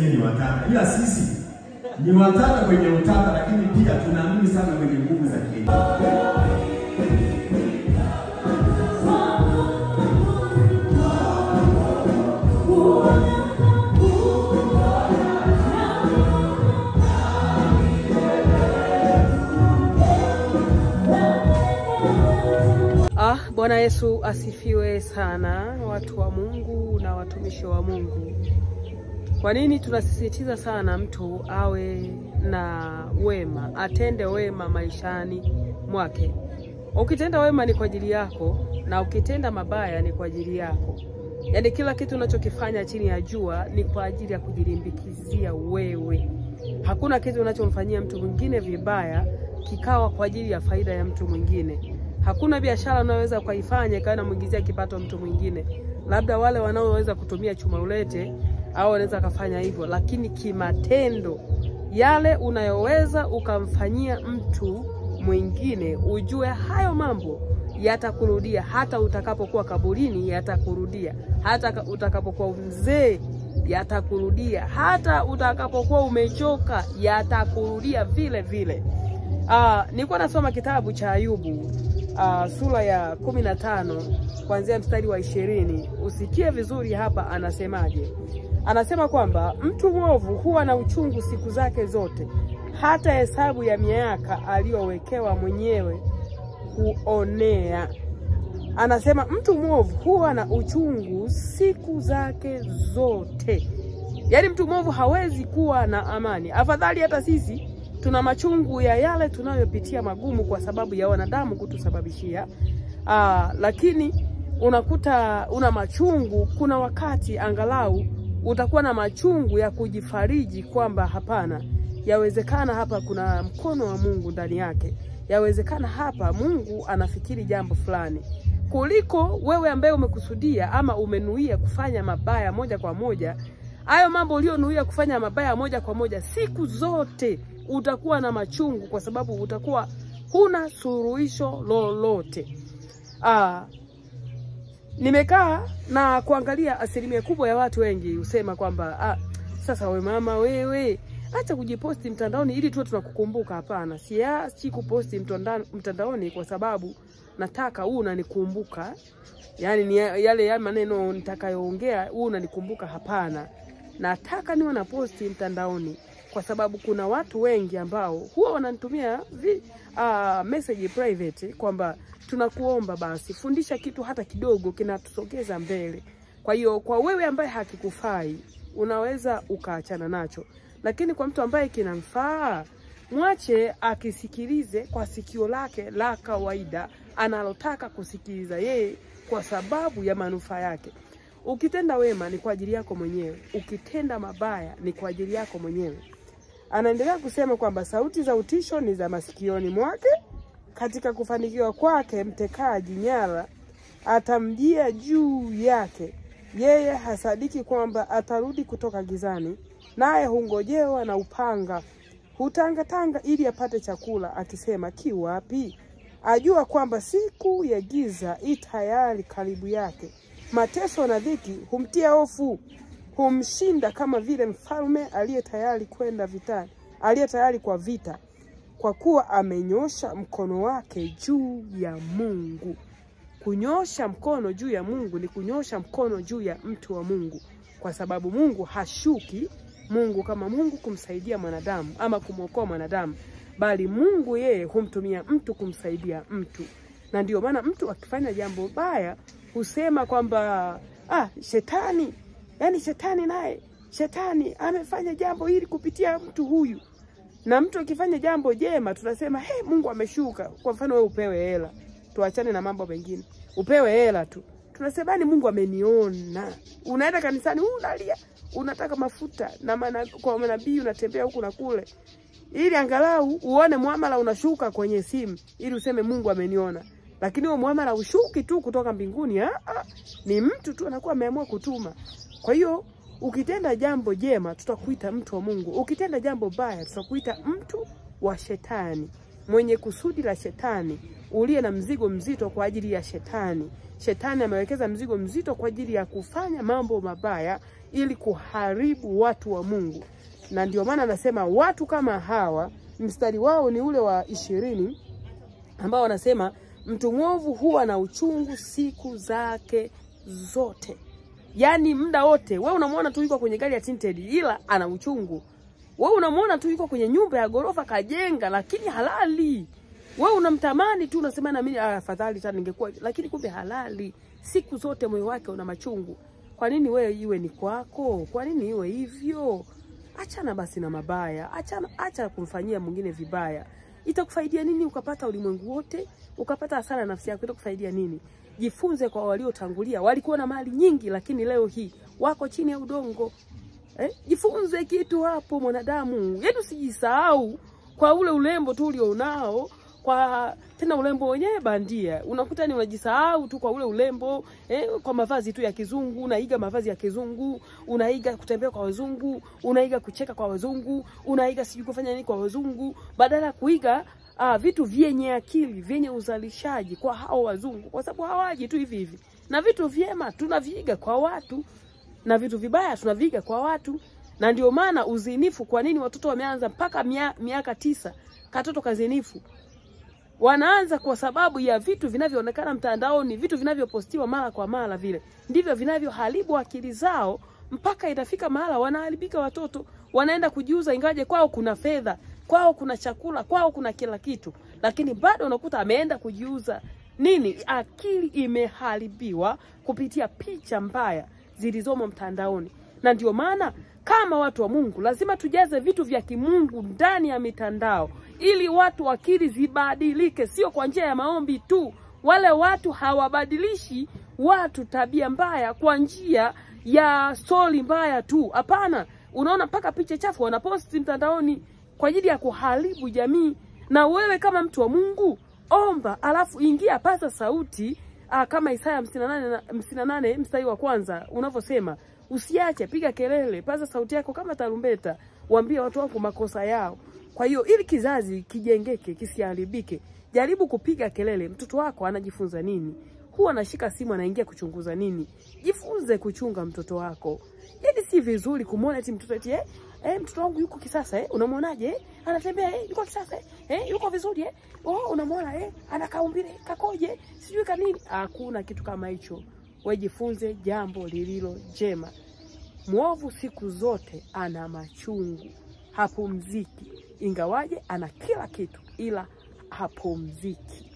Ni watata, ila sisi ni watata kwenye utata, lakini pia tunaamini sana kwenye nguvu za. Ah, Bwana Yesu asifiwe sana, watu wa Mungu watumishi wa Mungu. Kwa nini tunasisitiza sana mtu awe na wema, atende wema maishani mwake? Ukitenda wema ni kwa ajili yako, na ukitenda mabaya ni kwa ajili yako. Yaani kila kitu unachokifanya chini ya jua ni kwa ajili ya kujilimbikizia wewe. Hakuna kitu unachomfanyia mtu mwingine vibaya kikawa kwa ajili ya faida ya mtu mwingine. Hakuna biashara unayoweza ukaifanya ikawa inamwingizia kipato mtu mwingine, labda wale wanaoweza kutumia chuma ulete au wanaweza kufanya hivyo, lakini kimatendo yale unayoweza ukamfanyia mtu mwingine, ujue hayo mambo yatakurudia. Hata utakapokuwa kaburini, yatakurudia. Hata utakapokuwa mzee, yatakurudia. Hata utakapokuwa umechoka, yatakurudia vile vile. Ah, nilikuwa nasoma kitabu cha Ayubu ah, sura ya kumi na tano kuanzia mstari wa ishirini. Usikie vizuri hapa, anasemaje? Anasema kwamba mtu mwovu huwa na uchungu siku zake zote, hata hesabu ya miaka aliyowekewa mwenyewe huonea. Anasema mtu mwovu huwa na uchungu siku zake zote, yaani mtu mwovu hawezi kuwa na amani. Afadhali hata sisi tuna machungu ya yale tunayopitia magumu kwa sababu ya wanadamu kutusababishia. Aa, lakini unakuta una machungu, kuna wakati angalau utakuwa na machungu ya kujifariji kwamba hapana, yawezekana hapa kuna mkono wa Mungu ndani yake, yawezekana hapa Mungu anafikiri jambo fulani, kuliko wewe ambaye umekusudia ama umenuia kufanya mabaya moja kwa moja. Hayo mambo ulionuia kufanya mabaya moja kwa moja, siku zote utakuwa na machungu, kwa sababu utakuwa huna suluhisho lolote. Aa, nimekaa na kuangalia asilimia kubwa ya watu wengi husema kwamba ah, sasa we mama wewe acha kujiposti mtandaoni ili tuwe tunakukumbuka. Hapana, siachi kuposti mtandaoni kwa sababu nataka huu unanikumbuka, yaani ni yale ya maneno nitakayoongea huu unanikumbuka. Hapana, nataka niwe na posti mtandaoni kwa sababu kuna watu wengi ambao huwa wananitumia uh, message private kwamba tunakuomba basi fundisha kitu hata kidogo kinatusogeza mbele. Kwa hiyo kwa wewe ambaye hakikufai unaweza ukaachana nacho, lakini kwa mtu ambaye kinamfaa mwache akisikilize kwa sikio lake la kawaida analotaka kusikiliza yeye kwa sababu ya manufaa yake. Ukitenda wema ni kwa ajili yako mwenyewe, ukitenda mabaya ni kwa ajili yako mwenyewe. Anaendelea kusema kwamba sauti za utisho ni za masikioni mwake, katika kufanikiwa kwake mtekaji nyara atamjia juu yake. Yeye hasadiki kwamba atarudi kutoka gizani, naye hungojewa na upanga. Hutangatanga ili apate chakula, akisema ki wapi? Ajua kwamba siku ya giza i tayari karibu yake. Mateso na dhiki humtia hofu, humshinda kama vile mfalme aliye tayari kwenda vitani, aliye tayari kwa vita, kwa kuwa amenyosha mkono wake juu ya Mungu. Kunyosha mkono juu ya Mungu ni kunyosha mkono juu ya mtu wa Mungu, kwa sababu Mungu hashuki Mungu kama Mungu kumsaidia mwanadamu ama kumwokoa mwanadamu, bali Mungu yeye humtumia mtu kumsaidia mtu, na ndio maana mtu akifanya jambo baya husema kwamba ah, shetani yani, shetani naye shetani amefanya jambo hili kupitia mtu huyu, na mtu akifanya jambo jema tunasema hey, Mungu ameshuka. Kwa mfano wewe upewe hela, tuachane na mambo mengine, upewe hela tu. Tunasema ni Mungu ameniona. Unaenda kanisani unalia, unataka mafuta na mana, kwa manabii unatembea huku na kule, ili angalau uone muamala unashuka kwenye simu, ili useme Mungu ameniona lakini huo muamala ushuki tu kutoka mbinguni. Ah, ah, ni mtu tu anakuwa ameamua kutuma. Kwa hiyo ukitenda jambo jema tutakuita mtu wa Mungu, ukitenda jambo baya tutakuita mtu wa shetani, mwenye kusudi la shetani, uliye na mzigo mzito kwa ajili ya shetani. Shetani amewekeza mzigo mzito kwa ajili ya kufanya mambo mabaya ili kuharibu watu wa Mungu, na ndio maana anasema watu kama hawa, mstari wao ni ule wa ishirini ambao wanasema mtu mwovu huwa na uchungu siku zake zote, yaani muda wote. Wewe unamwona tu yuko kwenye gari ya tinted, ila ana uchungu. Wewe unamwona tu yuko kwenye nyumba ya gorofa kajenga, lakini halali. Wewe unamtamani tu, unasema na mimi afadhali sana ningekuwa, lakini kumbe halali. Siku zote moyo wake una machungu. Kwa nini wewe iwe ni kwako? Kwa nini iwe hivyo? Achana basi na mabaya, achana, acha kumfanyia mwingine vibaya. Itakufaidia nini ukapata ulimwengu wote ukapata hasara nafsi yako? Itakufaidia nini? Jifunze kwa waliotangulia, walikuwa na mali nyingi, lakini leo hii wako chini ya udongo. Eh, jifunze kitu hapo mwanadamu, yaani usijisahau kwa ule urembo tu ulionao, kwa tena urembo wenyewe bandia. Unakuta ni unajisahau tu kwa ule urembo eh, kwa mavazi tu ya kizungu, unaiga mavazi ya kizungu, unaiga kutembea kwa wazungu, unaiga kucheka kwa wazungu, unaiga sijui kufanya nini kwa wazungu, badala ya kuiga ah, vitu vyenye akili vyenye uzalishaji kwa hao wazungu, kwa sababu hawaji tu hivi hivi, na vitu vyema tunaviiga kwa watu na vitu vibaya tunaviiga kwa watu, na ndio maana uzinifu. Kwa nini watoto wameanza mpaka mia, miaka tisa katoto kazinifu? Wanaanza kwa sababu ya vitu vinavyoonekana mtandaoni, vitu vinavyopostiwa mara kwa mara, vile ndivyo vinavyoharibu akili zao, mpaka itafika mahala wanaharibika. Watoto wanaenda kujiuza, ingaje kwao kuna fedha, kwao kuna chakula, kwao kuna kila kitu, lakini bado unakuta ameenda kujiuza. Nini? Akili imeharibiwa kupitia picha mbaya zilizomo mtandaoni. Na ndio maana kama watu wa Mungu lazima tujaze vitu vya kimungu ndani ya mitandao, ili watu akili zibadilike, sio kwa njia ya maombi tu. Wale watu hawabadilishi watu tabia mbaya kwa njia ya soli mbaya tu, hapana. Unaona, mpaka picha chafu wanaposti mtandaoni kwa ajili ya kuharibu jamii. Na wewe kama mtu wa Mungu omba, alafu ingia, paza sauti a, kama Isaya 58 58 mstari wa kwanza unavyosema, usiache, piga kelele, paza sauti yako kama tarumbeta, waambie watu wako makosa yao. Kwa hiyo ili kizazi kijengeke, kisiharibike, jaribu kupiga kelele. Mtoto wako anajifunza nini? Huwa anashika simu anaingia kuchunguza nini? Jifunze kuchunga mtoto wako. Yaani si vizuri kumwona eti mtoto eti eh, eh mtoto wangu yuko kisasa eh, unamwonaje eh? Anatembea eh, yuko kisasa eh, eh yuko vizuri eh? Oh, unamwona eh, anakaa umbile kakoje? Sijui ka nini. Hakuna kitu kama hicho. Wajifunze jambo lililo jema. Mwovu siku zote ana machungu, hapumziki, ingawaje ana kila kitu, ila hapumziki.